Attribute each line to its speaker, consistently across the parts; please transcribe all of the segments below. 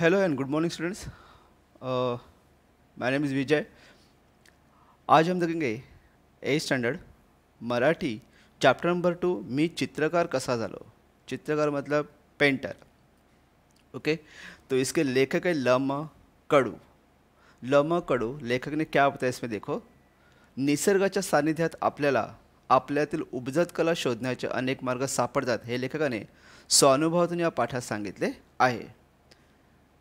Speaker 1: Hello and good morning students my name is Vijay आज हम देखेंगे a standard Marathi chapter number two मी चित्रकार कसा झालो? चित्रकार मतलब पेंटर ओके तो इसके लेखक है लम कडू. लम कडू लेखक ने क्या बताया इसमें देखो? निसर्गाच्या सानिध्यात आपल्याला आपल्यातील उपजत कला शोधण्याचे अनेक मार्ग सापडतात हे लेखकाने स्वानुभवातून या पाठात सांगितले आहे.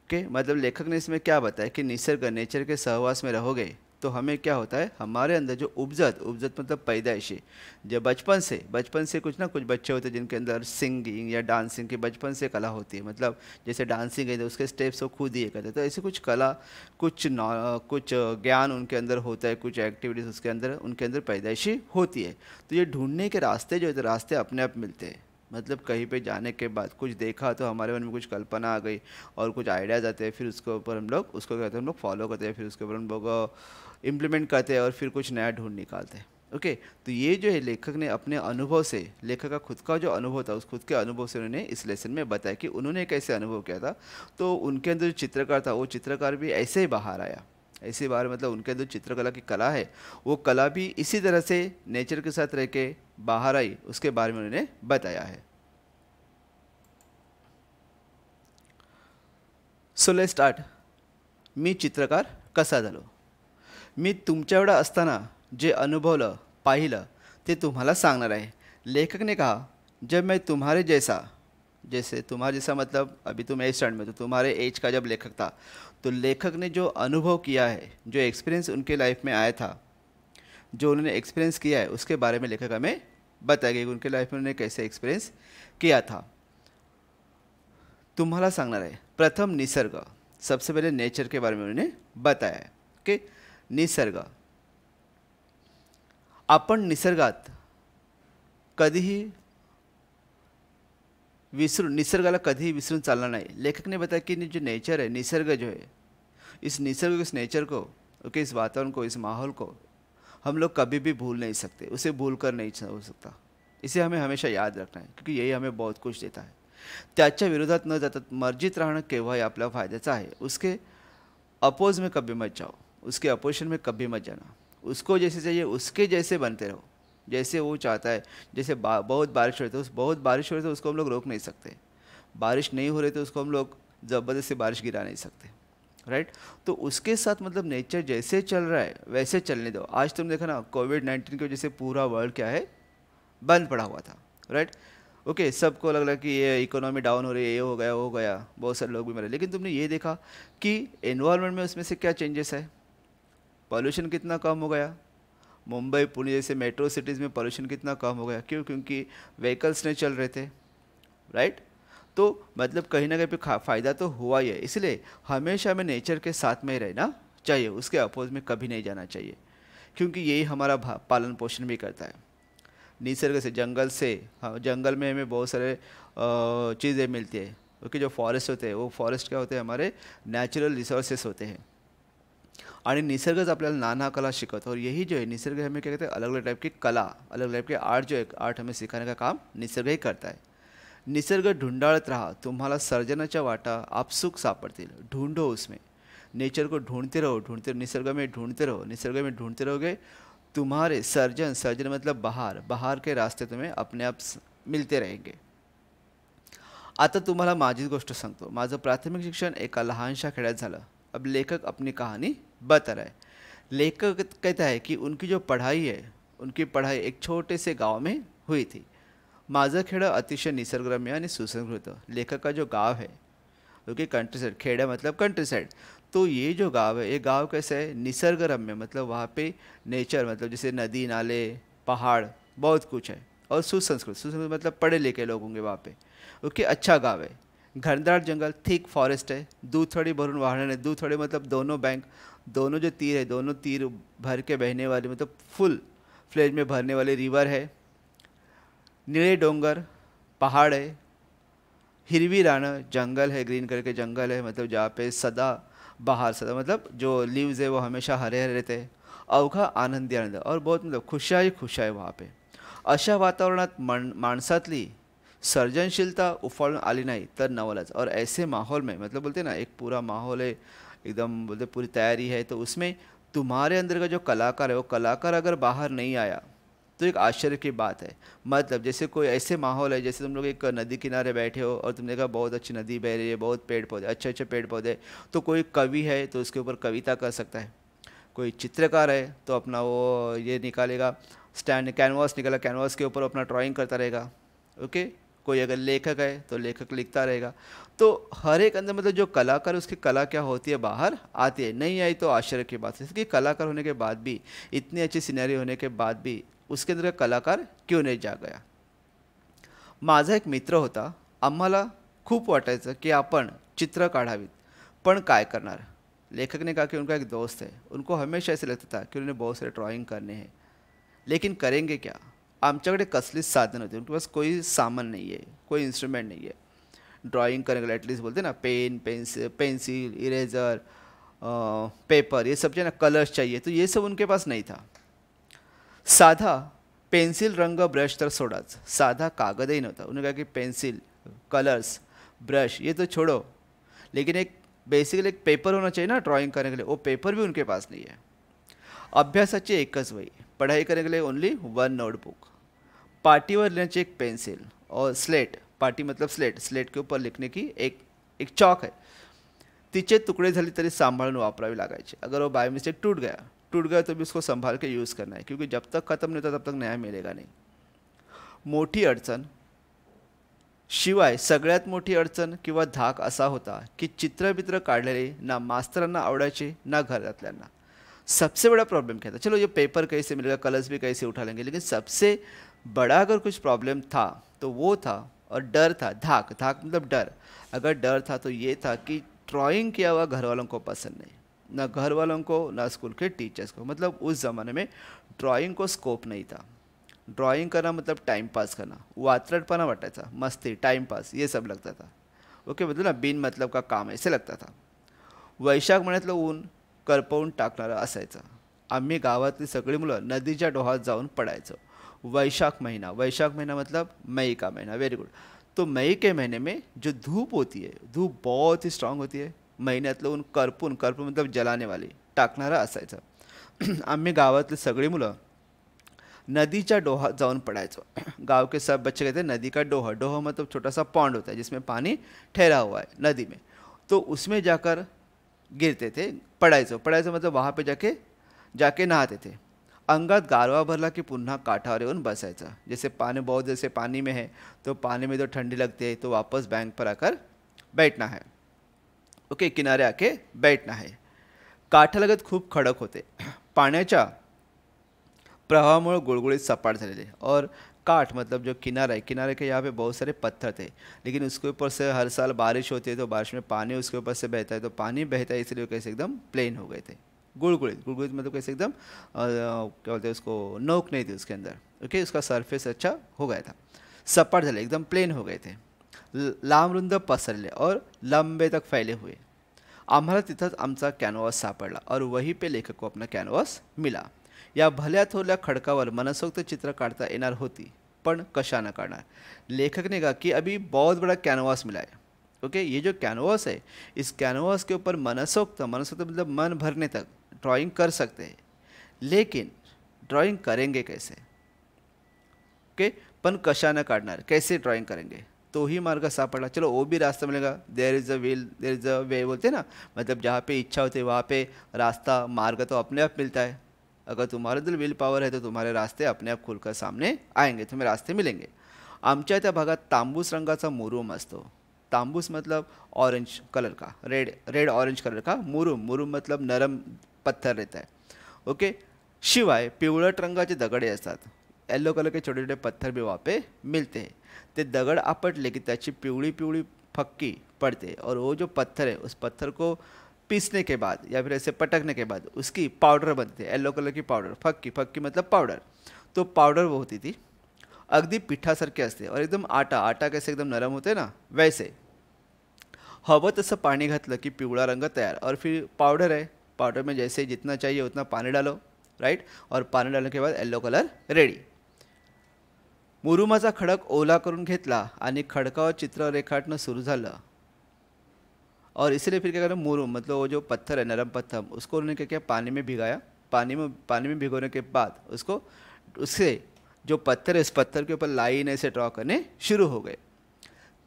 Speaker 1: ओके मतलब लेखक ने इसमें क्या बताया कि निसर्ग नेचर के सहवास में रहोगे तो हमें क्या होता है? हमारे अंदर जो उपजत उपजत मतलब पैदाइशी। जो बचपन से बचपन से कुछ ना कुछ बच्चे होते हैं जिनके अंदर सिंगिंग या डांसिंग की बचपन से कला होती है। मतलब जैसे डांसिंग है तो उसके स्टेप्स वो खुद ही करते तो ऐसे कुछ कला, कुछ कुछ ज्ञान उनके अंदर होता है, कुछ एक्टिविटीज़ उसके अंदर, उनके अंदर पैदाइशी होती है। तो ये ढूँढने के रास्ते जो है तो रास्ते अपने आप मिलते हैं। मतलब कहीं पे जाने के बाद कुछ देखा तो हमारे मन में कुछ कल्पना आ गई और कुछ आइडियाज़ आते हैं, फिर उसके ऊपर हम लोग, उसको कहते हैं, हम लोग फॉलो करते हैं, फिर उसके ऊपर हम लोग इम्प्लीमेंट करते हैं और फिर कुछ नया ढूंढ निकालते हैं। ओके तो ये जो है लेखक ने अपने अनुभव से, लेखक का खुद का जो अनुभव था, उस खुद के अनुभव से उन्होंने इस लेसन में बताया कि उन्होंने कैसे अनुभव किया था। तो उनके अंदर जो चित्रकार था, वो चित्रकार भी ऐसे ही बाहर आया। ऐसे बार मतलब उनके अंदर चित्रकला की कला है, वो कला भी इसी तरह से नेचर के साथ रह के बाहर आई, उसके बारे में उन्होंने बताया है। सो ले स्टार्ट मी चित्रकार कसा झालो? मी तुमच्या एवढा असताना जे अनुभवलं, पाहिलं, ते तुम्हाला सांगणार आहे. लेखक ने कहा, जब मैं तुम्हारे जैसा, जैसे तुम्हारा जैसा मतलब अभी तुम एज स्टैंड में तो तुम्हारे एज का जब लेखक था तो लेखक ने जो अनुभव किया है, जो एक्सपीरियंस उनके लाइफ में आया था, जो उन्होंने एक्सपीरियंस किया है, उसके बारे में लेखक हमें बताया कि उनके लाइफ में उन्होंने कैसे एक्सपीरियंस किया था। तुम्हाला सांगणार आहे प्रथम निसर्ग, सबसे पहले नेचर के बारे में उन्होंने बताया है ओके निसर्ग आपण निसर्गात कधीही विसरून निसर्गाला कधीही विसरून चालणार नाही. लेखक ने बताया कि जो नेचर है निसर्ग जो है इस निसर्ग इस नेचर को, ओके, इस वातावरण को, इस माहौल को, हम लोग कभी भी भूल नहीं सकते। उसे भूल कर नहीं हो सकता। इसे हमें हमेशा याद रखना है, क्योंकि यही हमें बहुत कुछ देता है। त्याच्या विरोधात न जाता, मर्जित रहना राहणं केव्हाही आपल्या फायद्याचं आहे. उसके अपोज में कभी मत जाओ. उसके अपोजिशन में कभी मत जाना. उसको जैसे चाहिए, उसके जैसे बनते रहो. जैसे वो चाहता है जैसे बा, बहुत बारिश हो रही तो उस बहुत बारिश हो रही तो उसको हम लोग रोक नहीं सकते। बारिश नहीं हो रही तो उसको हम लोग ज़बरदस्ती बारिश गिरा नहीं सकते राइट तो उसके साथ मतलब नेचर जैसे चल रहा है वैसे चलने दो। आज तुम देखा ना कोविड नाइन्टीन की वजह से पूरा वर्ल्ड क्या है? बंद पड़ा हुआ था राइट ओके सबको लग रहा कि ये इकोनॉमी डाउन हो रही है ये हो गया वो हो गया बहुत सारे लोग भी मरे। लेकिन तुमने ये देखा कि एनवायरनमेंट में उसमें से क्या चेंजेस है पॉल्यूशन कितना कम हो गया मुंबई, पुणे जैसे मेट्रो सिटीज़ में पॉल्यूशन कितना कम हो गया? क्यों? क्योंकि व्हीकल्स नहीं चल रहे थे राइट तो मतलब कहीं ना कहीं पे फ़ायदा तो हुआ ही है। इसलिए हमेशा हमें नेचर के साथ में ही रहना चाहिए, उसके अपोज में कभी नहीं जाना चाहिए। क्योंकि यही हमारा पालन पोषण भी करता है। निसर्ग से, जंगल से हाँ जंगल में हमें बहुत सारे चीज़ें मिलती है। ओके जो फॉरेस्ट होते हैं, वो फॉरेस्ट क्या होते हैं? हमारे नेचुरल रिसोर्सेस होते हैं। और निसर्गच आपल्याला नाना कला शिकवतो. और यही जो है, निसर्ग हमें क्या कहते हैं अलग अलग टाइप की कला अलग टाइप के आर्ट जो है आर्ट हमें सिखाने का काम निसर्ग ही करता है. निसर्ग ढूंढाळत रहा, तुम्हाला सर्जनाच्या वाटा आपसुक सापडतील. ढूंढो उसमें. नेचर को ढूंढते रहो, ढूंढते निसर्ग में ढूंढते रहो, निसर्ग में ढूंढते रहोगे, तुम्हारे सर्जन सर्जन मतलब बाहर बाहर के रास्ते तुम्हें अपने आप मिलते रहेंगे. आता तुम्हाला माझीच गोष्ट सांगतो. माझं प्राथमिक शिक्षण एका लहानशा झालं. अब लेखक अपनी कहानी बता रहा है। लेखक कहता है कि उनकी जो पढ़ाई है, उनकी पढ़ाई एक छोटे से गाँव में हुई थी। माझं खेड़ा अतिशय निसर्गरम्य आणि सुसंस्कृत लेखक का जो गाँव है, क्योंकि कंट्री साइड खेड़ा मतलब कंट्री साइड तो ये जो गाँव है, ये गाँव कैसे है? निसर्ग रम्य मतलब वहाँ पे नेचर मतलब जैसे नदी, नाले, पहाड़, बहुत कुछ है। और सुसंस्कृत सुसंस्कृत मतलब पढ़े लिखे लोग होंगे वहाँ पे। ओके अच्छा गाँव है। घनदार जंगल थिक फॉरेस्ट है। दूथड़ी भरून वाहन है दूथड़ी मतलब दोनों बैंक दोनों जो तीर है, दोनों तीर भर के बहने वाले मतलब फुल फ्लेज में भरने वाले रिवर है। नीले डोंगर, पहाड़ है, हिरवी राना, जंगल है ग्रीन कलर के जंगल है मतलब जहाँ पे सदा, बाहर सदा मतलब जो लीव्स है वो हमेशा हरे हरे रहते हैं। अवघा आनंदी आनंद और बहुत मतलब खुश आहे खुश आहे वहाँ पे। अशा वातावरणात मन, माणसातली सर्जनशीलता उफाळून आली नाही तर नवलच। और ऐसे माहौल में मतलब बोलते ना, एक पूरा माहौल है एकदम बोलते पूरी तैयारी है तो उसमें तुम्हारे अंदर का जो कलाकार है, वो कलाकार अगर बाहर नहीं आया तो एक आश्चर्य की बात है। मतलब जैसे कोई ऐसे माहौल है, जैसे तुम लोग एक नदी किनारे बैठे हो और तुमने कहा बहुत अच्छी नदी बह रही है, बहुत पेड़ पौधे, अच्छे अच्छे पेड़ पौधे तो कोई कवि है तो उसके ऊपर कविता कर सकता है। कोई चित्रकार है तो अपना वो ये निकालेगा, स्टैंड, कैनवास निकाला कैनवास के ऊपर अपना ड्राइंग करता रहेगा, ओके? कोई अगर लेखक है तो लेखक लिखता रहेगा। तो हर एक अंदर मतलब जो कलाकार उसकी कला क्या होती है? बाहर आती है। नहीं आई तो आश्चर्य की बात है। कि कलाकार होने के बाद भी, इतनी अच्छी सीनरी होने के बाद भी, उसके अंदर कलाकार क्यों नहीं जा गया? माझा एक मित्र होता। आम्हाला खूप वाटायचं की आपण चित्र काढावीत, पण काय करणार? लेखक ने कहा कि उनका एक दोस्त है। उनको हमेशा ऐसे लगता था कि उन्हें बहुत सारे ड्राइंग करने हैं। लेकिन करेंगे क्या? आमच्याकडे कसलीच साधन होती उनके पास कोई सामान नहीं है कोई इंस्ट्रूमेंट नहीं है ड्राइंग करने के लिए एटलीस्ट बोलते ना pen pencil pencil eraser paper ये सब जो है ना कलर्स चाहिए तो ये सब उनके पास नहीं था. साधा पेन्सिल रंग ब्रश तर सोडाच. साधा कागदही नव्हता. उन्होंने कहा कि पेंसिल कलर्स ब्रश ये तो छोड़ो. लेकिन एक बेसिकली एक पेपर होना चाहिए ना ड्राइंग करने के लिए. वो पेपर भी उनके पास नहीं है. अभ्यासाची एकच वही. पढ़ाई करने के लिए ओनली वन नोटबुक पार्टीवर लेण्याची एक पेंसिल और स्लेट पार्टी मतलब स्लेट स्लेट के ऊपर लिखने की एक एक चौक है. तिचे तुकडे झाले तरी सांभाळून वापरावी लागायचे अगर वो बाय मिस्टेक टूट गया टूट गया तो भी उसको संभाल के यूज़ करना है, क्योंकि जब तक ख़त्म नहीं होता तब तक नया मिलेगा नहीं. मोठी अडचण शिवाय, सगळ्यात मोठी अडचण किंवा धाक असा होता की चित्रबित्र काढलेले ना मास्तरांना आवडायचे, ना घरातल्यांना. सबसे बड़ा प्रॉब्लम क्या था? चलो ये पेपर कैसे मिलेगा कलर्स भी कैसे उठा लेंगे, लेकिन सबसे बड़ा अगर कुछ प्रॉब्लम था तो वो था और डर था, धाक धाक मतलब डर। अगर डर था तो ये था कि ड्राइंग किया हुआ घर वालों को पसंद नहीं। ना घर वालों को, ना स्कूल के टीचर्स को। मतलब उस ज़माने में ड्राइंग को स्कोप नहीं था। ड्राइंग करना मतलब टाइम पास करना। वात्रटपणा वाटायचा मस्ती टाइम पास ये सब लगता था। ओके मतलब ना बिन मतलब का काम, ऐसे लगता था। वैशाख महिन्यातलं ऊन करपवून टाकणारं असायचं. आम्ही गावातली सगळी मुलं नदीच्या डोहात जाऊन पडायचो. वैशाख महीना वैशाख महीना मतलब मई का महीना वेरी गुड तो मई के महीने में जो धूप होती है, धूप बहुत ही स्ट्रांग होती है. महिन्यातलं ऊन करपून करपून मतलब जलानेवाली टाकणारा असायचं. आम्ही गावातली सगळी मुलं नदीच्या डोहात जाऊन पडायचो. गाँव के सब बच्चे कहते हैं, नदी का डोहा डोहा मतलब छोटा सा पॉन्ड होता है जिसमें पानी ठहरा हुआ है, नदी में. तो उसमें जाकर गिरते थे पडायचो पडायचो मतलब वहाँ पे जाके जाके नहाते थे। अंगात गारवा भरला कि पुन्हा काठावर येऊन बसायचा। जैसे पानी, बहुत जैसे पानी में है तो पानी में तो ठंडी लगती है तो वापस बैंक पर आकर बैठना है। ओके, किनारे आके बैठना है। काठालगत खूप खडक होते। पाण्याच्या प्रवाहामुळे गुळगुळीत सपाट झालेले. और काठ मतलब जो किनारा है, किनारे के यहाँ पे बहुत सारे पत्थर थे। लेकिन उसके ऊपर से हर साल बारिश होती है तो बारिश में पानी उसके ऊपर से बहता है तो पानी बहता है, इसलिए कैसे एकदम प्लेन हो गए थे। गुड़गुड़ित गुड़गुड़ित मतलब कैसे एकदम क्या बोलते हैं उसको, नोक नहीं थी उसके अंदर। ओके, उसका सरफेस अच्छा हो गया था। सपाट जले, एकदम प्लेन हो गए थे। लाम लांबरुंद पसरले और लंबे तक फैले हुए। आम्हाला तिथंच आमचा कॅनव्हास सापडला और वही पे लेखक को अपना कॅनव्हास मिला। या भल्या थोरल्या खडकावर मनसोक्त चित्र काढता येणार होती, पण कशानं काढणार? लेखक ने कहा कि अभी बहुत बड़ा कैनवास मिला है ओके ये जो कैनवास है इस कैनवास के ऊपर मनसोक्त मनसोक्त मतलब मन भरने तक ड्राइंग कर सकते हैं. लेकिन ड्राइंग करेंगे कैसे? ओके पण कशानं काढणार? कैसे ड्राइंग करेंगे? तो ही मार्ग सापड़ा चलो, वो भी रास्ता मिलेगा. There is a will there is a way बोलते ना? मतलब जहाँ पे इच्छा होती है, वहाँ पे रास्ता, मार्ग तो अपने आप मिलता है. अगर तुम्हारे दिल विल पावर है तो तुम्हारे रास्ते अपने आप खुलकर सामने आएँगे, तुम्हें रास्ते मिलेंगे। आमच्या त्या भागात तांबूस रंगाचा मुरुम असतो तांबूस मतलब ऑरेंज कलर का रेड रेड ऑरेंज कलर का मुरुम मुरुम मतलब नरम पत्थर रहता है ओके शिवाय पिवळट रंगाचे दगडे असतात येलो कलर के छोटे छोटे पत्थर भी वहाँ पे मिलते हैं। ते दगड़ आपटले की त्याची पिवळी पिवळी फक्की पड़ते और वो जो पत्थर है उस पत्थर को पीसने के बाद या फिर ऐसे पटकने के बाद उसकी पाउडर बनती है येलो कलर की पाउडर, फक्की फक्की मतलब पाउडर तो पाउडर वो होती थी, अगदी पिठासारखे असते और एकदम आटा आटा कैसे एकदम नरम होते ना, वैसे. हवं तसं पाणी घातलं की पिवळा रंग तैयार और फिर पाउडर है पाउडर में जैसे जितना चाहिए उतना पानी डालो राइट और पानी डालने के बाद येलो कलर रेडी मुरुमाचा खडक ओला करून घेतला आणि खडकावर चित्र रेखाटणं सुरू झालं. और इसलिए फिर क्या करें मुरुम मतलब वो जो पत्थर है, नरम पत्थर, उसको उन्होंने क्या किया, पानी में भिगाया। पानी में पानी में भिगोने के बाद उसको, उससे जो पत्थर है उस पत्थर के ऊपर लाइन ऐसे ड्रॉ करने शुरू हो गए।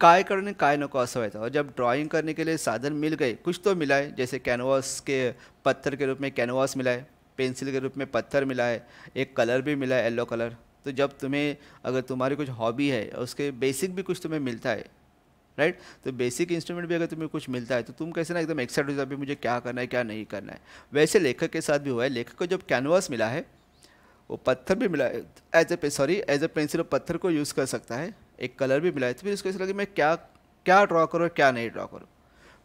Speaker 1: काय करने, काय नको असं था। और जब ड्राइंग करने के लिए साधन मिल गए, कुछ तो मिला है जैसे कैनवास के पत्थर के रूप में कैनवास मिला है पेंसिल के रूप में पत्थर मिला है एक कलर भी मिला है येलो कलर तो जब तुम्हें, अगर तुम्हारी कुछ हॉबी है, उसके बेसिक भी कुछ तुम्हें मिलता है राइट तो बेसिक इंस्ट्रूमेंट भी अगर तुम्हें कुछ मिलता है तो तुम कैसे ना एकदम एक्साइट हो जाओ, अभी मुझे क्या करना है, क्या नहीं करना है। वैसे लेखक के साथ भी हुआ है, लेखक को जब कैनवास मिला है, वो पत्थर भी मिला है as a sorry as a pencil पत्थर को यूज़ कर सकता है, एक कलर भी मिला है तो फिर उसको ऐसा लगे मैं क्या क्या ड्रॉ करूँ और क्या नहीं ड्रॉ करूँ।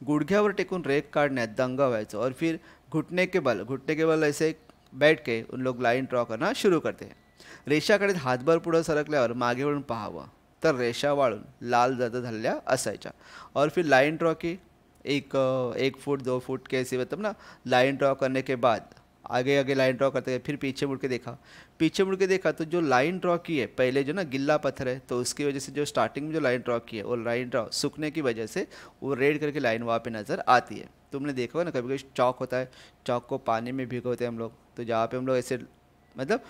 Speaker 1: गुडघ्यावर टेकून रेख काढण्यात दंगा व्हायचं और फिर घुटने के बल, घुटने के बल ऐसे बैठ के उन लोग लाइन ड्रॉ करना शुरू करते हैं। रेशा कड़े हाथ रेषाकडे हातभर पुढं सरकल्यावर मागे वळून पाहावं तर रेषा वाळून लाल जद झालेल्या असायच्या. और फिर लाइन ड्रॉ की एक एक फुट दो फुट के ऐसे मतलब ना लाइन ड्रॉ करने के बाद आगे आगे लाइन ड्रॉ करते गए फिर पीछे मुड़ के देखा। पीछे मुड़ के देखा तो जो लाइन ड्रॉ की है, पहले जो ना गिल्ला पत्थर है तो उसकी वजह से जो स्टार्टिंग में जो लाइन ड्रॉ की है, वो लाइन ड्रॉ सूखने की वजह से वो रेड करके लाइन वहाँ पे नज़र आती है। तुमने देखा होगा ना कभी कभी चौक होता है, चौक को पानी में भिगोते हैं हम लोग तो जहाँ पे हम लोग ऐसे मतलब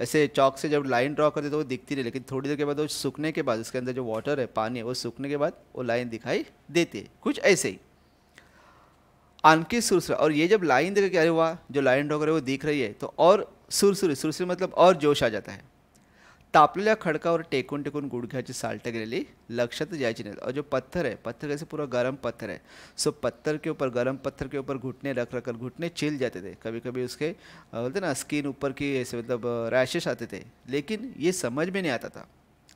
Speaker 1: ऐसे चौक से जब लाइन ड्रॉ करते तो वो दिखती रही लेकिन थोड़ी देर के बाद वो सूखने के बाद, उसके अंदर जो वाटर है, पानी है, वो सूखने के बाद वो लाइन दिखाई देती है। कुछ ऐसे ही। आणखी सुरसुर। और ये जब लाइन देखकर क्या हुआ? जो लाइन ड्रॉ करे वो दिख रही है। तो और सुरसुरी। सुरसुरी मतलब और जोश आ जाता है। तापलेल्या खडकावर टेकून टेकून गुडघ्याची साल्ट लक्ष्य लक्षात जायची नहीं. और जो पत्थर है पत्थर कैसे पूरा गर्म पत्थर है सो पत्थर के ऊपर गर्म पत्थर के ऊपर घुटने रख रख कर घुटने चिल जाते थे कभी कभी उसके बोलते ना स्किन ऊपर की ऐसे मतलब रैशेस आते थे. लेकिन ये समझ में नहीं आता था.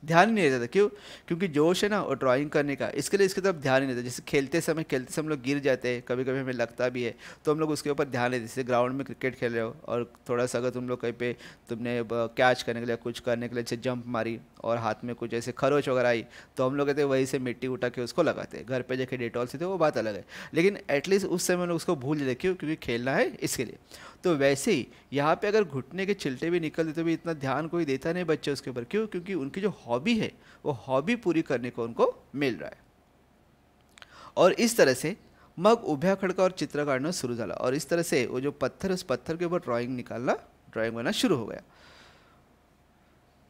Speaker 1: ध्यान नहीं रहता था। क्यों? क्योंकि जोश है ना, और ड्राइंग करने का, इसके लिए इसकी तरफ़ ध्यान नहीं रहता। जैसे खेलते समय खेलते समय हम लोग गिर जाते हैं कभी कभी हमें लगता भी है तो हम लोग उसके ऊपर ध्यान नहीं देते। जैसे ग्राउंड में क्रिकेट खेल रहे हो, और थोड़ा सा अगर तुम लोग कहीं पे तुमने कैच करने के लिए, कुछ करने के लिए, जैसे जंप मारी, और हाथ में कुछ ऐसे खरोच वगैरह आई तो हम लोग कहते हैं वहीं से मिट्टी उठा के उसको लगाते घर पर जाके डेटॉल से थे, वो बात अलग है। लेकिन एटलीस्ट उस समय हम लोग उसको भूल जाते क्यों? क्योंकि खेलना है इसके लिए। तो वैसे ही, यहाँ पे अगर घुटने के चिल्टे भी निकलते तो भी इतना ध्यान कोई देता नहीं बच्चे उसके ऊपर। क्यों? क्योंकि उनकी जो हॉबी है, वो हॉबी पूरी करने को उनको मिल रहा है। और इस तरह से मग, उभ्या खड़का और चित्र काटना शुरू झाला। और इस तरह से वो जो पत्थर, उस पत्थर के ऊपर ड्रॉइंग निकालना ड्रॉइंग बनना शुरू हो गया।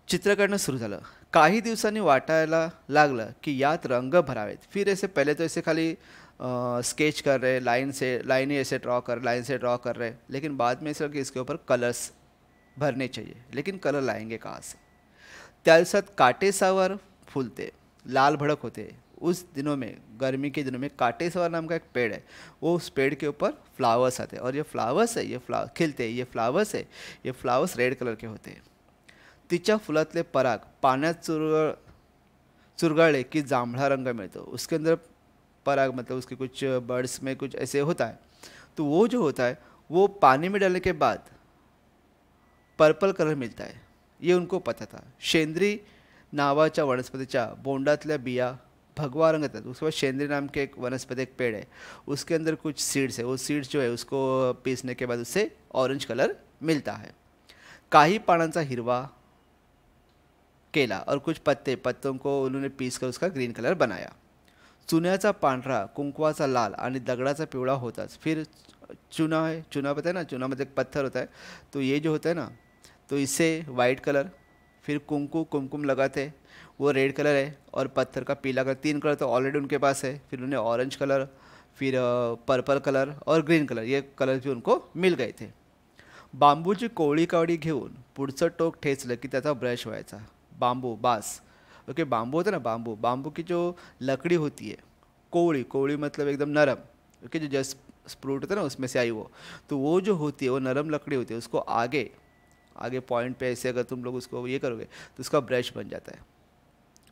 Speaker 1: चित्र काढणं सुरू झालं। काही दिवसांनी वाटायला लागलं की यात रंग भरावेत। फिर ऐसे पहले तो ऐसे खाली स्केच कर रहे लाइन से लाइन ऐसे ड्रॉ कर लाइन से ड्रॉ कर रहे, लेकिन बाद में कि इसके ऊपर कलर्स भरने चाहिए, लेकिन कलर लाएँगे कहाँ से? त्या दिवसात काटेसावर फूलते, लाल भड़क होते, उस दिनों में, गर्मी के दिनों में काटेसवर नाम का एक पेड़ है, वो उस पेड़ के ऊपर फ्लावर्स आते हैं, और ये फ्लावर्स है, ये फ्लावर खिलते, ये फ्लावर्स है, ये फ्लावर्स रेड कलर के होते हैं। तिच्या फुलातले पराग, पाण्यात चुरगळ चुरगाळे की जांभळा रंग मिळतो, उसके अंदर पराग मतलब उसके कुछ बर्ड्स में कुछ ऐसे होता है। तो वो जो होता है, वो पानी में डालने के बाद पर्पल कलर मिलता है। ये उनको पता था। शेंद्री नावाच्या वनस्पतीच्या बोंडातल्या बिया, भगवा रंग था। उसके बाद शेंद्री नाम के एक वनस्पति, एक पेड़ है। उसके अंदर कुछ सीड्स है। वो सीड्स जो है, उसको पीसने के बाद उससे ऑरेंज कलर मिलता है। काही पानांचा हिरवा केला और कुछ पत्ते, पत्तों को उन्होंने पीस कर उसका ग्रीन कलर बनाया। चुन्याचा पांढरा, कुंकवाचा लाल आणि दगडाचा पिवड़ा होताच फिर चुना है, चुना पता है ना, चुना मतलब पत्थर होता है. तो ये जो होता है ना तो इससे वाइट कलर फिर कुंकु कुमकुम लगाते वो रेड कलर है और पत्थर का पीला कलर तीन कलर तो ऑलरेडी उनके पास है. फिर उन्हें ऑरेंज कलर फिर पर्पल कलर और ग्रीन कलर ये कलर भी उनको मिल गए थे. बांबूची कोवळी कावडी घेऊन पुढचं टोक ठेचलं की त्याचा ब्रश व्हायचा. बांबू, बास. ओके, बांबू होता है ना, बांबू बांबू की जो लकड़ी होती है, कोवड़ी कोवड़ी मतलब एकदम नरम, ओके, जो जस्ट स्प्रूट होता है ना, उसमें से आई वो तो वो जो होती है, वो नरम लकड़ी होती है, उसको आगे आगे पॉइंट पे ऐसे अगर तुम लोग उसको ये करोगे तो उसका ब्रश बन जाता है,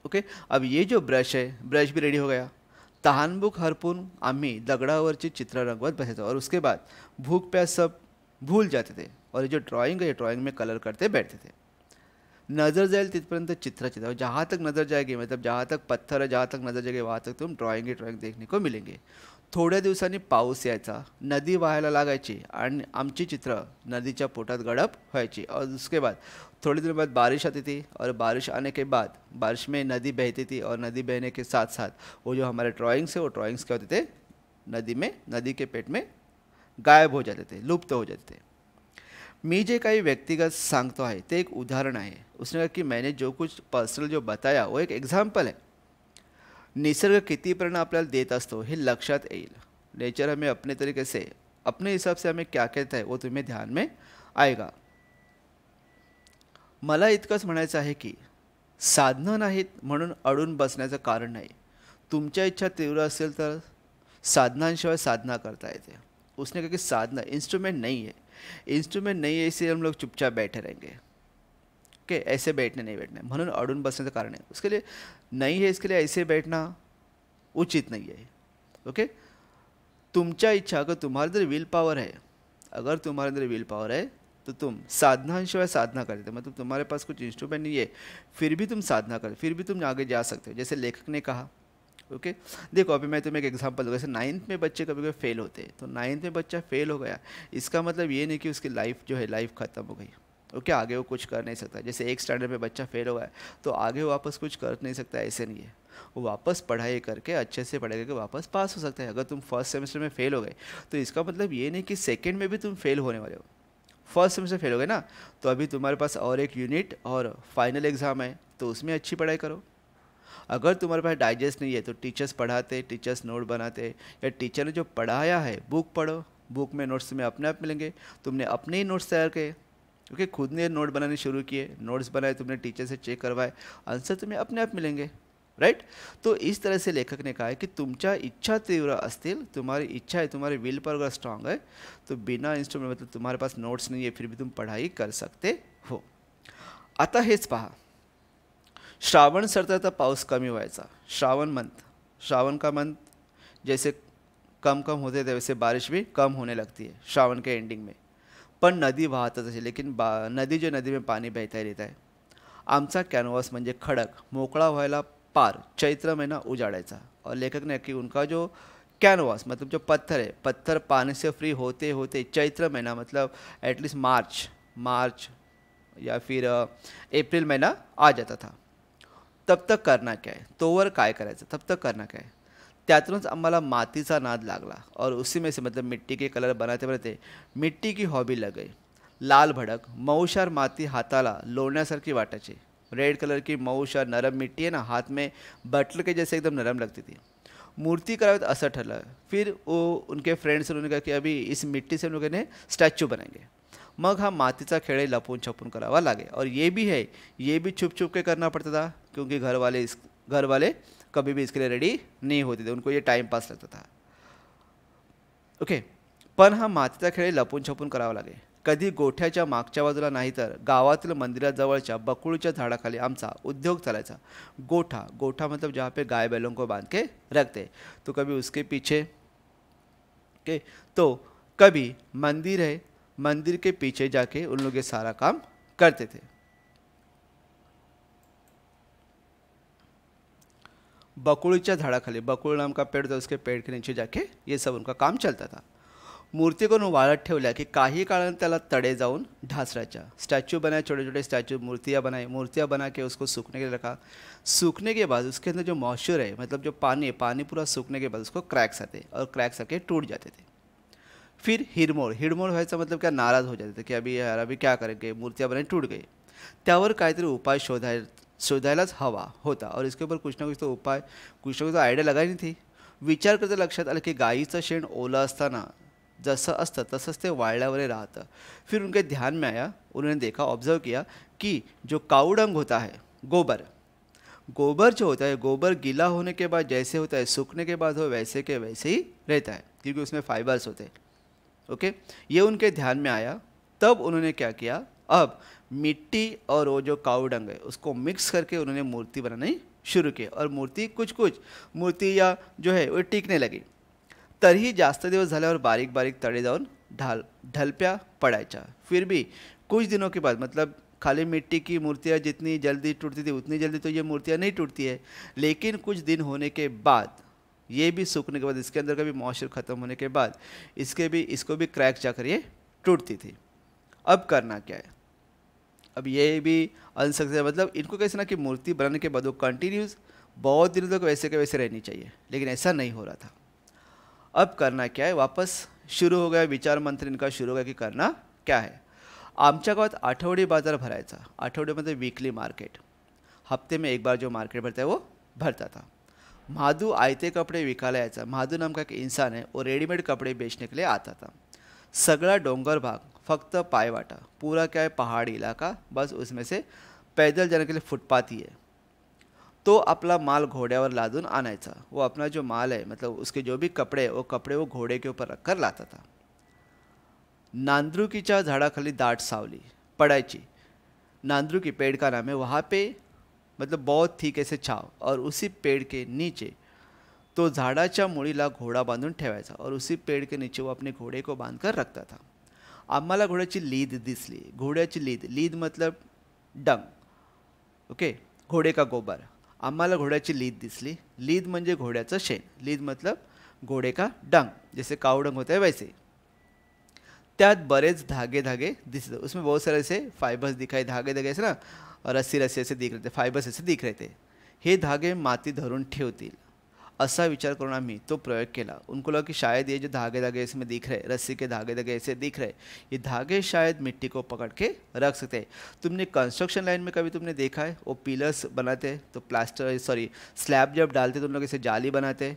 Speaker 1: ओके, अब ये जो ब्रश है ब्रश भी रेडी हो गया तहानभूक हरपून आम्ही दगडावरची चित्र, रंगवत बसायचो और उसके बाद भूख, प्यास सब भूल जाते थे, और ये जो ड्राइंग है, ये ड्राइंग में कलर करते बैठते थे। नज़र जाए तिथपर्यंत चित्र चित्र और जहाँ तक नज़र जाएगी मतलब जहाँ तक पत्थर है, जहाँ तक नज़र जाएगी, वहाँ तक तुम ड्रॉइंग ही ड्रॉइंग देखने को मिलेंगे। थोड्या दिवसांनी पाऊस यायचा, नदी वाहायला लागायची आणि आमची चित्र नदीच्या पोटात गडप व्हायची. और उसके बाद, थोड़ी देर बाद बारिश आती थी, और बारिश आने के बाद, बारिश में नदी बहती थी, और नदी बहने के साथ साथ वो जो हमारे ड्राइंग्स है वो ड्राइंग्स क्या होते थे? नदी में, नदी के पेट में गायब हो जाते थे, लुप्त हो जाते थे। मी जे काही व्यक्तिगत सांगतो आहे, ते एक उदाहरण आहे. उसने कहा कि मैंने जो कुछ पर्सनल जो बताया, वो एक एग्ज़ाम्पल है. निसर्ग किती प्रेरणा आपल्याला देत असतो, हे लक्षात नेचर हमें अपने तरीके से, अपने हिसाब से हमें क्या कहता है, वो तुम्हें ध्यान में आएगा. मला इतकंच म्हणायचं आहे की, साधनं नाहीत म्हणून अडून बसण्याचं कारण नाही. तुमच्या इच्छा तीव्र असेल तर साधनांशिवाय साधना करता येते. उसने कहा कि साधना इंस्ट्रूमेंट नहीं है इंस्ट्रूमेंट नहीं है इसलिए हम लोग चुपचाप बैठे रहेंगे। ओके okay, ऐसे बैठने नहीं बैठने। म्हणून अडून बसने का कारण है। उसके लिए नहीं है इसके लिए ऐसे बैठना उचित नहीं है। ओके? तुमच्या इच्छा अगर तुम्हारे अंदर विल पावर है। अगर तुम्हारे अंदर विल पावर है तो तुम साधनांशिवाय साधना करते मतलब तुम्हारे पास कुछ इंस्ट्रूमेंट नहीं है फिर भी तुम साधना करते फिर भी तुम आगे जा सकते हो। जैसे लेखक ने कहा ओके? देखो अभी मैं तुम्हें एक एग्जांपल दूँ जैसे नाइन्थ में बच्चे कभी कभी फेल होते हैं तो नाइन्थ में बच्चा फेल हो गया। इसका मतलब ये नहीं कि उसकी लाइफ जो है लाइफ ख़त्म हो गई। ओके okay, आगे वो कुछ कर नहीं सकता। जैसे एक स्टैंडर्ड में बच्चा फेल हो गया तो आगे वो वापस कुछ कर नहीं सकता ऐसे नहीं है। वो वापस पढ़ाई करके अच्छे से पढ़ाई करके वापस पास हो सकता है। अगर तुम फ़र्स्ट सेमेस्टर में फेल हो गए तो इसका मतलब ये नहीं कि सेकेंड में भी तुम फेल होने वाले हो। फ़र्स्ट सेमेस्टर फेल हो गए ना तो अभी तुम्हारे पास और एक यूनिट और फाइनल एग्ज़ाम है तो उसमें अच्छी पढ़ाई करो। अगर तुम्हारे पास डाइजेस्ट नहीं है तो टीचर्स पढ़ाते टीचर्स नोट बनाते, या टीचर ने जो पढ़ाया है बुक पढ़ो बुक में नोट्स तुम्हें अपने आप मिलेंगे। तुमने अपने ही नोट्स तैयार किए, क्योंकि खुद ने नोट बनाने शुरू किए नोट्स बनाए, तुमने टीचर से चेक करवाए आंसर तुम्हें अपने आप मिलेंगे राइट तो इस तरह से लेखक ने कहा है कि तुमच्या इच्छा तीव्र असतील तुम्हारी इच्छा है, तुम्हारे विल पर अगर स्ट्रांग है तो बिना इंस्ट्रूमेंट मतलब तुम्हारे पास नोट्स नहीं है, फिर भी तुम पढ़ाई कर सकते हो। आता हेच पहा श्रावण सरता पाऊस कमी व्हायचा. श्रावण मंथ. श्रावण का मंथ, जैसे कम कम होते थे वैसे बारिश भी कम होने लगती है श्रावण के एंडिंग में. पण नदी वाहतच असे लेकिन जो नदी में पानी बहता ही रहता है. आमचा कॅनव्हास म्हणजे खडक, मोकळा व्हायला पार, चैत्र महीना उजाड़ायचा. और लेखक ने कि उनका जो कैनवास मतलब जो पत्थर है, पत्थर पानी से फ्री होते होते चैत्र महीना मतलब एटलीस्ट मार्च मार्च या फिर अप्रैल महीना आ जाता था. तब तक करना क्या है? तोवर काय करायचं? तब तक करना क्या त्यातूनच आम्हाला मातीचा नाद लागला. और उसी में से मतलब मिट्टी के कलर बनाते बनाते मिट्टी की हॉबी लग गई. लाल भडक, मऊशार माती हाताला लोण्यासारखी वाटायची. रेड कलर की मऊश और नरम मिट्टी है ना, हाथ में बटल के जैसे एकदम नरम लगती थी. मूर्ति करावे तो असर ठहरा फिर वो उनके फ्रेंड्स उन्होंने कहा कि अभी इस मिट्टी से उन लोगों ने स्टैचू बनाएँगे. मग हा मातीचा खेळ लपून छपून करावा लागे और ये भी है, ये भी छुप छुप के करना पड़ता था, क्योंकि घर वाले इस, घर वाले कभी भी इसके लिए रेडी नहीं होते थे, उनको ये टाइम पास लगता था. ओके पण हा मातीचा खेळ लपून छपून करावा लागे कधी गोठ्याच्या मागच्या बाजूला नाही तर गावातील मंदिराजवळच्या बकुळीच्या झाडाखाली आमचा उद्योग चालायचा. गोठा गोठा मतलब जहाँ पे गाय बैलों को बाँध के रखते. तो कभी उसके पीछे के तो कभी मंदिर है मंदिर के पीछे जाके उन लोग ये सारा काम करते थे। बकुड़ीच्या झाड़ाखाली बकुड़ नाम का पेड़ था, उसके पेड़ के नीचे जाके ये सब उनका काम चलता था। मूर्ती करून वाळत ठेवल्या की काही काळानं त्याला तडे जाऊन ढासरायच्या स्टैचू बनाए छोटे छोटे स्टैचू मूर्तियाँ बनाई मूर्तियाँ बना के उसको सूखने के लिए रखा। सूखने के बाद उसके अंदर जो मॉइस्चर है मतलब जो पानी है, पानी पूरा सूखने के बाद उसको क्रैक्स आते, और क्रैक्स आके टूट जाते थे। फिर हिरमोड़ हिरमोड़ व्हायचा मतलब क्या नाराज़ हो जाते थे कि अभी यार, अभी क्या करेंगे मूर्तियाँ बनाई टूट गई. त्यावर काहीतरी उपाय शोधाय, शोधायलाच हवा होता और इसके ऊपर कुछ ना कुछ तो उपाय, कुछ ना कुछ तो आयडिया नहीं थी. विचार करता लक्षात आलं की गाईचं शेण ओलं असताना जैसा असतं, तसंच ते वाळल्यावर राहतं. फिर उनके ध्यान में आया, उन्होंने देखा ऑब्ज़र्व किया कि जो काउडंग होता है, गोबर गोबर जो होता है, गोबर गीला होने के बाद जैसे होता है, सूखने के बाद हो, वैसे के वैसे ही रहता है, क्योंकि उसमें फाइबर्स होते हैं. ओके? ये उनके ध्यान में आया। तब उन्होंने क्या किया? अब मिट्टी और वो जो काउडंग है, उसको मिक्स करके उन्होंने मूर्ति बनानी शुरू की और मूर्ति कुछ कुछ मूर्ति या जो है, वो टिकने लगी। तरीही जास्त दिवस झाल्यावर बारीक बारीक तड़े जाऊन ढाल, ढलप्या पड़ायचा फिर भी कुछ दिनों के बाद मतलब खाली मिट्टी की मूर्तियाँ जितनी जल्दी टूटती थी, उतनी जल्दी तो ये मूर्तियाँ नहीं टूटती है। लेकिन कुछ दिन होने के बाद ये भी सूखने के बाद, इसके अंदर का भी मॉइस्चर ख़त्म होने के बाद, इसके भी, इसको भी क्रैक जाकर ये टूटती थी। अब करना क्या है? अब ये भी अनसक्सेस मतलब इनको कैसे ना कि मूर्ति बनाने के बाद वो कंटिन्यूस बहुत दिनों तक वैसे के वैसे रहनी चाहिए, लेकिन ऐसा नहीं हो रहा था। अब करना क्या है? वापस शुरू हो गया विचार मंत्र, इनका शुरू हो गया कि करना क्या आहे आमच्या गावात आठवडी बाज़ार भरायचा मतलब वीकली मार्केट हफ़्ते में एक बार जो मार्केट भरता है, वो भरता था। माधु आयते कपड़े विकायला यायचा माधु नाम का एक इंसान है वो रेडीमेड कपड़े बेचने के लिए आता. था सगड़ा डोंगर भाग फक्त पायवाटा. पूरा क्या है पहाड़ी इलाका, बस उसमें से पैदल जाने के लिए फुटपाथ ही है तो अपना माल घोड़े घोड्यावर लादून आना आणायचा. वो अपना जो माल है मतलब उसके जो भी कपड़े वो कपड़े वो घोड़े के ऊपर रखकर लाता था नांद्रुकीच्या झाडाखाली दाट सावली. पड़ायची. नांद्रुकी पेड़ का नाम है वहाँ पे मतलब बहुत ठीक ऐसे छाव. और उसी पेड़ के नीचे तो झाडाच्या मुळीला घोडा बांधून ठेवायचा. और उसी पेड़ के नीचे वो अपने घोड़े को बाँध कर रखता था. आम्हाला घोड्याची लीद दिसली. घोड्याची लीद. लीद मतलब डंग. ओके? घोड़े का गोबर. आम्हाला घोड्याची लीद दिसली. लीद म्हणजे घोड्याचं शेण. लीद मतलब घोड़े का डंग. जैसे काऊ डंग होता है वैसे. त्यात बरेच धागे धागे दिसत उसमें बहुत सारे ऐसे फाइबर्स दिखाई धागे धागे ऐसे ना. रस्सी रस्सी ऐसे दिख रहे थे फाइबर्स ऐसे दिख रहे थे। हे धागे, माती धरून ठेवतील ऐसा विचार करून आम्ही तो प्रयोग केला। उनको लगा कि शायद ये जो धागे धागे इसमें दिख रहे, रस्सी के धागे धागे ऐसे दिख रहे, ये धागे शायद मिट्टी को पकड़ के रख सकते हैं। तुमने कंस्ट्रक्शन लाइन में कभी तुमने देखा है? वो पिलर्स बनाते तो प्लास्टर सॉरी स्लैब जब डालते तो उन लोग इसे जाली बनाते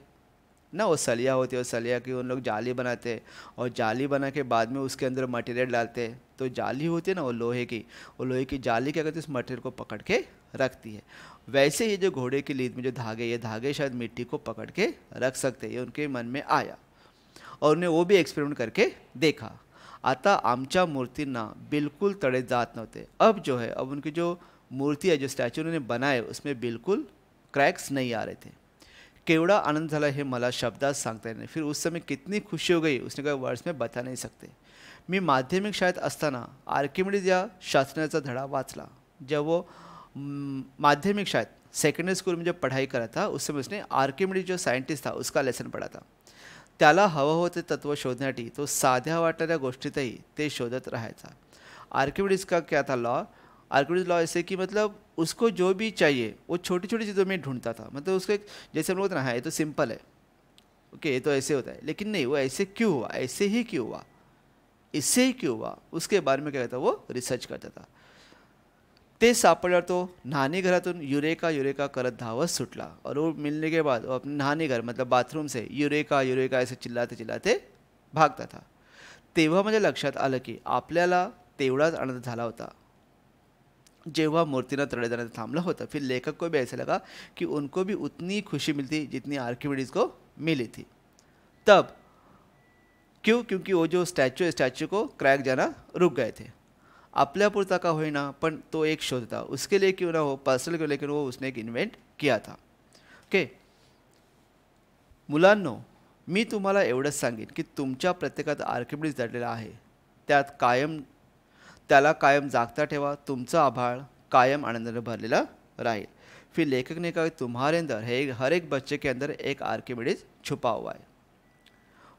Speaker 1: ना वो सलिया होती है सलिया की उन लोग जाली बनाते हैं और जाली बना के बाद में उसके अंदर मटेरियल डालते तो जाली होती है ना वो लोहे की, वो लोहे की जाली क्या करती है, उस मटेरियल को पकड़ के रखती है। वैसे ही जो घोड़े की लीद में जो धागे, ये धागे शायद मिट्टी को पकड़ के रख सकते ये उनके मन में आया और उन्हें वो भी एक्सपेरिमेंट करके देखा। आता आमच्या मूर्तींना बिल्कुल तड़े जात नव्हते अब जो है, अब उनकी जो मूर्ति है, जो स्टैचू उन्होंने बनाए, उसमें बिल्कुल क्रैक्स नहीं आ रहे थे। केवड़ा आनंद झाला हे मला शब्दात सांगता नहीं. फिर उस समय कितनी खुशी हो गई, उसने कहा वर्ड्स में बता नहीं सकते. मी माध्यमिक शाळेत असताना आर्किमिडीज या शास्त्रज्ञाचा धडा वाचला. जब वो माध्यमिक शायद सेकेंडरी स्कूल में जब पढ़ाई करा था, उस समय उसने आर्किमिडी जो साइंटिस्ट था, उसका लेसन पढ़ा था. त्याला हवं होते तत्व शोधण्यासाठी तो साध्या वाटणाऱ्या गोष्टीतही ते शोधत राहायचा. आर्किमिडीज का, क्या था लॉ आर्किमिडीज लॉ ऐसे कि मतलब उसको जो भी चाहिए, वो छोटी छोटी चीज़ों में ढूंढता था। मतलब उसको एक, जैसे हम लोग ना हाँ ये तो सिंपल है। ओके ये तो ऐसे होता है। लेकिन नहीं, वो ऐसे क्यों हुआ? ऐसे ही क्यों हुआ? इससे ही क्यों हुआ? उसके बारे में क्या कहता वो रिसर्च करता था। ते सापडल्यावर तो नहाने घर घरातून युरेका युरेका करत धावत सुटला। और वो मिलने के बाद वो अपने नहाने घर मतलब बाथरूम से युरेका युरेका ऐसे चिल्लाते चिल्लाते भागता था। तेव्हा माझ्या लक्षात आलं की आपल्याला तेवढाच आनंद झाला होता। जेव्हा मूर्तिना तड़े जाने थामला होता। फिर लेखक को भी ऐसा लगा कि उनको भी उतनी खुशी मिलती जितनी आर्किमिडीज को मिली थी। तब, क्यों? क्योंकि वो जो स्टैचू स्टैचू को क्रैक जाना रुक गए थे। आपल्यापुरता का होईना पण तो एक शोध था। उसके लिए क्यों ना हो, पर्सनल क्यों, लेकिन वो उसने एक इन्व्हेंट किया था। ओके? मुलांनो मी तुम्हाला एवढंच सांगेन की तुमच्या प्रत्येकात आर्किमिडीज दडलेला आहे. त्यात कायम त्याला कायम जागता ठेवा, तुमचा आभाळ कायम आनंदाने भरलेला राहील. फिर लेखक ने कहा, तुम्हारे अंदर, है हर एक बच्चे के अंदर एक आर्किमिडीज छुपा हुआ है.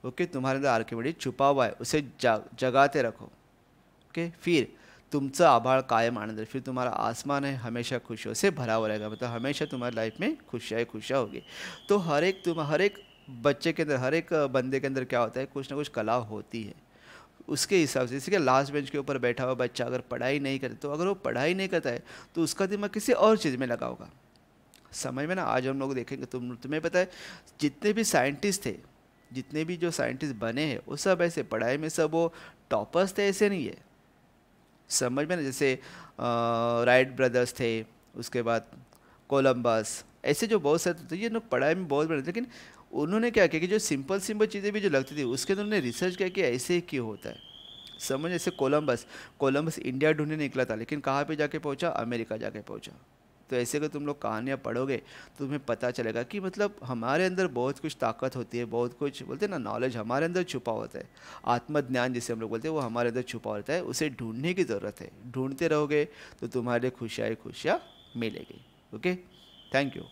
Speaker 1: ओके, तुम्हारे अंदर आर्किमिडीज छुपा हुआ है, उसे जगाते रखो. ओके, फिर तुमचा आभाळ कायम आनंद फिर तुम्हारा आसमान है, हमेशा खुशियों से भरा हुआ रहेगा मतलब हमेशा तुम्हारी लाइफ में खुशियाँ खुशियाँ होगी. तो हर एक तुम, हर एक बच्चे के अंदर, हर एक बंदे के अंदर क्या होता है, कुछ ना कुछ कला होती है। उसके हिसाब से, जैसे कि लास्ट बेंच के ऊपर बैठा हुआ बच्चा अगर पढ़ाई नहीं करे तो अगर वो पढ़ाई नहीं करता है तो उसका दिमाग किसी और चीज़ में लगा होगा। समझ में ना, आज हम लोग देखेंगे तुम तुम्हें पता है, जितने भी साइंटिस्ट थे, जितने भी जो साइंटिस्ट बने हैं, वो सब ऐसे, पढ़ाई में सब वो टॉपर्स थे, ऐसे नहीं है। समझ में ना, जैसे राइट ब्रदर्स थे, उसके बाद कोलम्बस ऐसे जो बहुत सारे थे ये लोग पढ़ाई में बहुत बड़े लेकिन उन्होंने क्या किया कि जो सिंपल सिंपल चीज़ें भी जो लगती थी, उसके अंदर उन्होंने रिसर्च किया कि ऐसे ही क्यों होता है। समझ, जैसे कोलम्बस कोलम्बस इंडिया ढूँढने निकला था, लेकिन कहाँ पे जाके पहुँचा? अमेरिका जाके पहुँचा। तो ऐसे अगर तुम लोग कहानियाँ पढ़ोगे तो तुम्हें पता चलेगा कि मतलब हमारे अंदर बहुत कुछ ताकत होती है, बहुत कुछ बोलते हैं ना नॉलेज हमारे अंदर छुपा होता है। आत्मज्ञान जिसे हम लोग बोलते हैं, वो हमारे अंदर छुपा होता है, उसे ढूँढने की ज़रूरत है। ढूंढते रहोगे तो तुम्हारे खुशियाँ खुशियाँ मिलेगी। Okay thank you